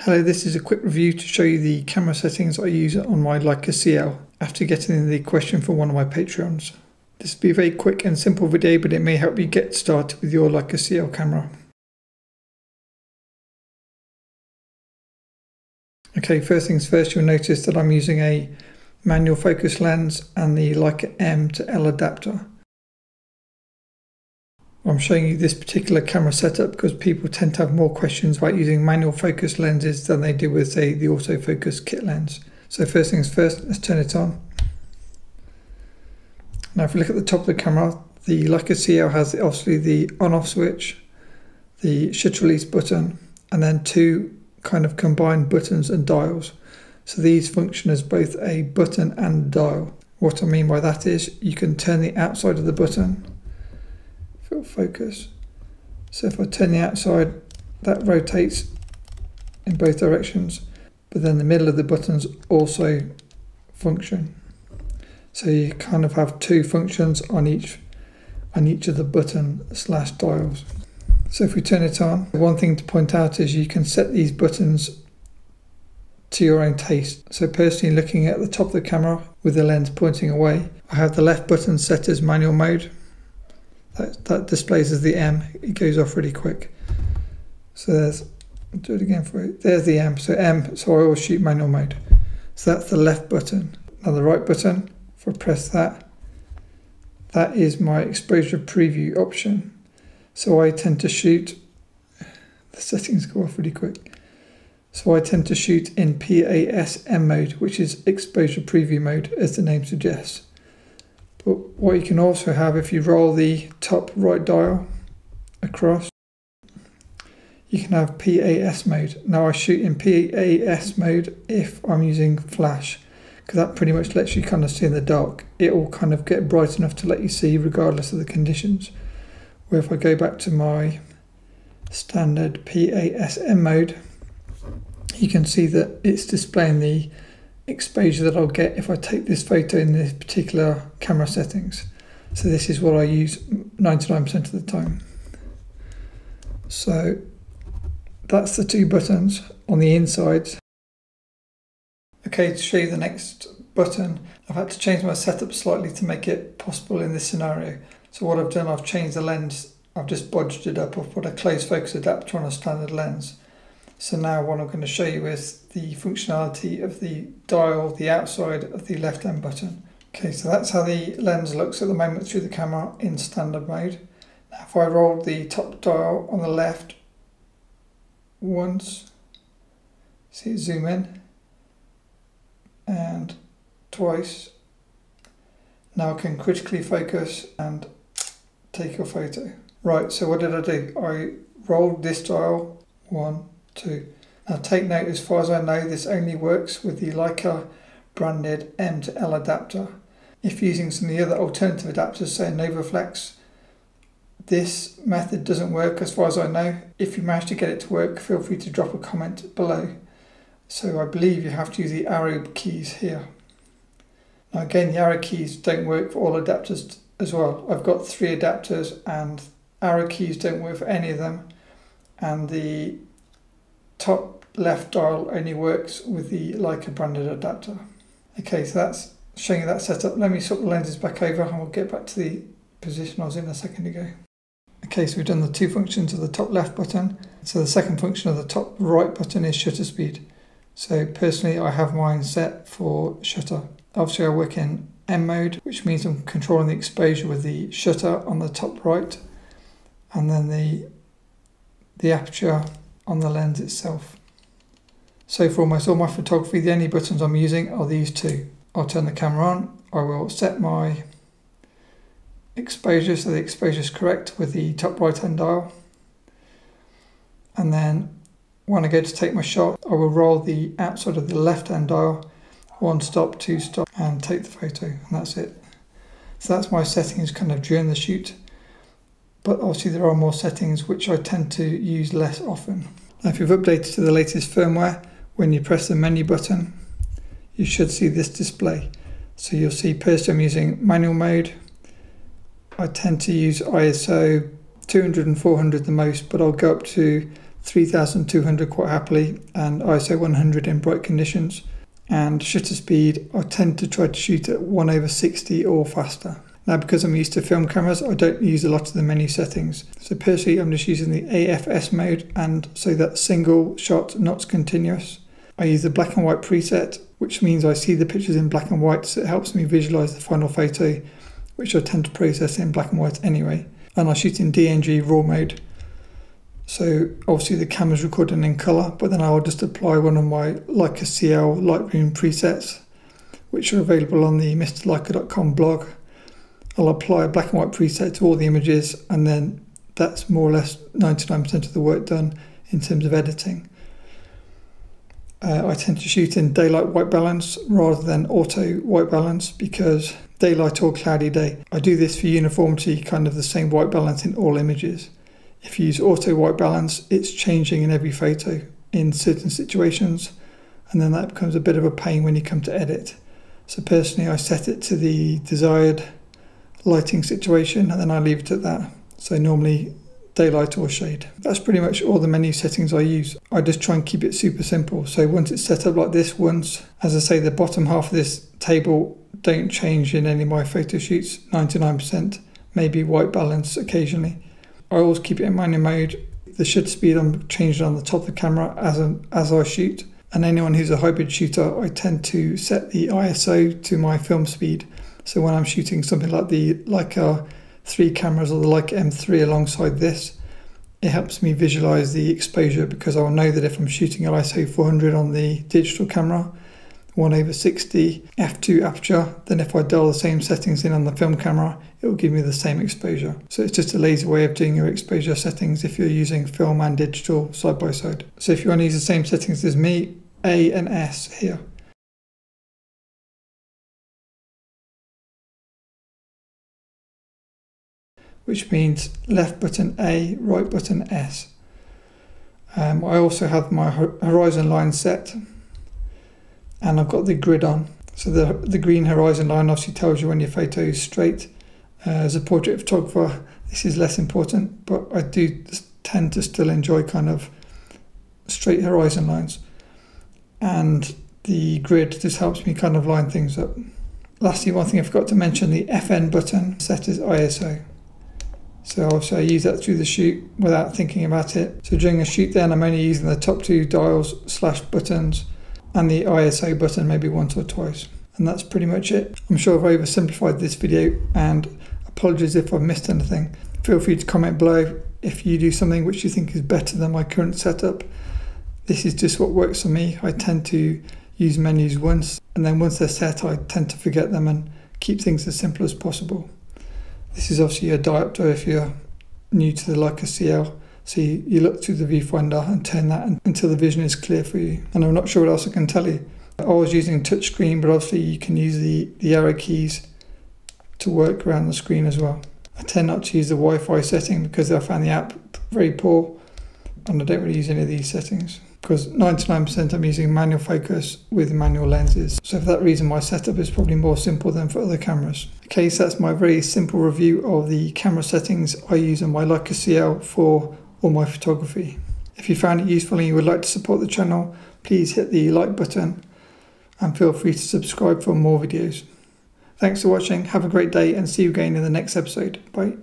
Hello, this is a quick review to show you the camera settings I use on my Leica CL after getting the question from one of my Patreons. This will be a very quick and simple video but it may help you get started with your Leica CL camera. Okay, first things first you'll notice that I'm using a manual focus lens and the Leica M to L adapter. I'm showing you this particular camera setup because people tend to have more questions about using manual focus lenses than they do with say the autofocus kit lens. So first things first, let's turn it on. Now if we look at the top of the camera, the Leica CL has obviously the on-off switch, the shutter release button, and then two kind of combined buttons and dials. So these function as both a button and dial. What I mean by that is you can turn the outside of the button focus. So if I turn the outside, that rotates in both directions, but then the middle of the buttons also function. So you kind of have two functions on each on each of the button slash dials. So if we turn it on, one thing to point out is you can set these buttons to your own taste. So personally looking at the top of the camera with the lens pointing away, I have the left button set as manual mode that, that displays as the M. It goes off really quick. So there's, I'll do it again for you. There's the M. So M, so I always shoot manual mode. So that's the left button. Now the right button, if I press that, that is my exposure preview option. So I tend to shoot, the settings go off really quick. So I tend to shoot in PASM mode, which is exposure preview mode, as the name suggests. But what you can also have if you roll the top right dial across, you can have PAS mode. Now I shoot in PAS mode if I'm using flash because that pretty much lets you kind of see in the dark. It will kind of get bright enough to let you see regardless of the conditions. Where if I go back to my standard PASM mode, you can see that it's displaying the exposure that I'll get if I take this photo in this particular camera settings. So this is what I use 99% of the time. So that's the two buttons on the inside. Okay, to show you the next button, I've had to change my setup slightly to make it possible in this scenario. So what I've done, I've changed the lens, I've just bodged it up, I've put a closed focus adapter on a standard lens. So now what I'm going to show you is the functionality of the dial, the outside of the left hand button. Okay, so that's how the lens looks at the moment through the camera in standard mode. Now if I roll the top dial on the left once, see it zoom in, and twice, now I can critically focus and take a photo. Right, so what did I do? I rolled this dial, one, two. Now take note, as far as I know, this only works with the Leica branded M to L adapter. If using some of the other alternative adapters, say NovaFlex, this method doesn't work as far as I know. If you manage to get it to work, feel free to drop a comment below. So I believe you have to use the arrow keys here. Now again, the arrow keys don't work for all adapters as well. I've got three adapters and arrow keys don't work for any of them. And the top left dial only works with the Leica branded adapter. Okay, so that's showing you that setup. Let me swap the lenses back over and we'll get back to the position I was in a second ago. Okay, so we've done the two functions of the top left button. So the second function of the top right button is shutter speed. So personally, I have mine set for shutter. Obviously, I work in M mode, which means I'm controlling the exposure with the shutter on the top right, and then the the aperture on the lens itself. So for almost all my photography, the only buttons I'm using are these two. I'll turn the camera on, I will set my exposure so the exposure is correct with the top right hand dial. And then when I go to take my shot, I will roll the outside of the left hand dial, one stop, two stop, and take the photo, and that's it. So that's my settings kind of during the shoot but obviously there are more settings which I tend to use less often. Now if you've updated to the latest firmware, when you press the menu button, you should see this display. So you'll see personally I'm using manual mode. I tend to use ISO 200 and 400 the most, but I'll go up to 3200 quite happily and ISO 100 in bright conditions. And shutter speed, I tend to try to shoot at 1 over 60 or faster. Now, because I'm used to film cameras, I don't use a lot of the menu settings. So personally, I'm just using the AFS mode and so that single shot, not continuous. I use the black and white preset, which means I see the pictures in black and white, so it helps me visualize the final photo, which I tend to process in black and white anyway. And I shoot in DNG RAW mode. So obviously the camera's recording in color, but then I'll just apply one of my Leica CL Lightroom presets, which are available on the mrleica.com blog. I'll apply a black and white preset to all the images, and then that's more or less 99% of the work done in terms of editing. Uh, I tend to shoot in daylight white balance rather than auto white balance because daylight or cloudy day. I do this for uniformity, kind of the same white balance in all images. If you use auto white balance, it's changing in every photo in certain situations, and then that becomes a bit of a pain when you come to edit. So personally, I set it to the desired lighting situation and then I leave it at that. So normally daylight or shade. That's pretty much all the menu settings I use. I just try and keep it super simple. So once it's set up like this, once, as I say, the bottom half of this table don't change in any of my photo shoots, 99%, maybe white balance occasionally. I always keep it in manual mode. The shutter speed I'm changing on the top of the camera as, a, as I shoot. And anyone who's a hybrid shooter, I tend to set the ISO to my film speed. So when I'm shooting something like the Leica three cameras or the Leica M3 alongside this, it helps me visualize the exposure because I will know that if I'm shooting at ISO 400 on the digital camera, 1 over 60 f2 aperture, then if I dial the same settings in on the film camera, it will give me the same exposure. So it's just a lazy way of doing your exposure settings if you're using film and digital side by side. So if you want to use the same settings as me, A and S here. Which means left button A, right button S. Um, I also have my horizon line set and I've got the grid on. So the, the green horizon line obviously tells you when your photo is straight. Uh, as a portrait photographer, this is less important, but I do tend to still enjoy kind of straight horizon lines. And the grid just helps me kind of line things up. Lastly, one thing I forgot to mention, the FN button set as ISO. So obviously I use that through the shoot without thinking about it. So during a shoot then I'm only using the top two dials slash buttons and the ISO button maybe once or twice. And that's pretty much it. I'm sure I've oversimplified this video and apologies if I've missed anything. Feel free to comment below if you do something which you think is better than my current setup. This is just what works for me. I tend to use menus once and then once they're set I tend to forget them and keep things as simple as possible. This is obviously a diopter if you're new to the Leica CL. So you, you look through the viewfinder and turn that until the vision is clear for you. And I'm not sure what else I can tell you. I was using touchscreen, but obviously you can use the, the arrow keys to work around the screen as well. I tend not to use the Wi-Fi setting because I found the app very poor and I don't really use any of these settings because 99% I'm using manual focus with manual lenses. So for that reason, my setup is probably more simple than for other cameras. Okay, so that's my very simple review of the camera settings I use on my Leica CL for all my photography. If you found it useful and you would like to support the channel, please hit the like button and feel free to subscribe for more videos. Thanks for watching, have a great day and see you again in the next episode. Bye.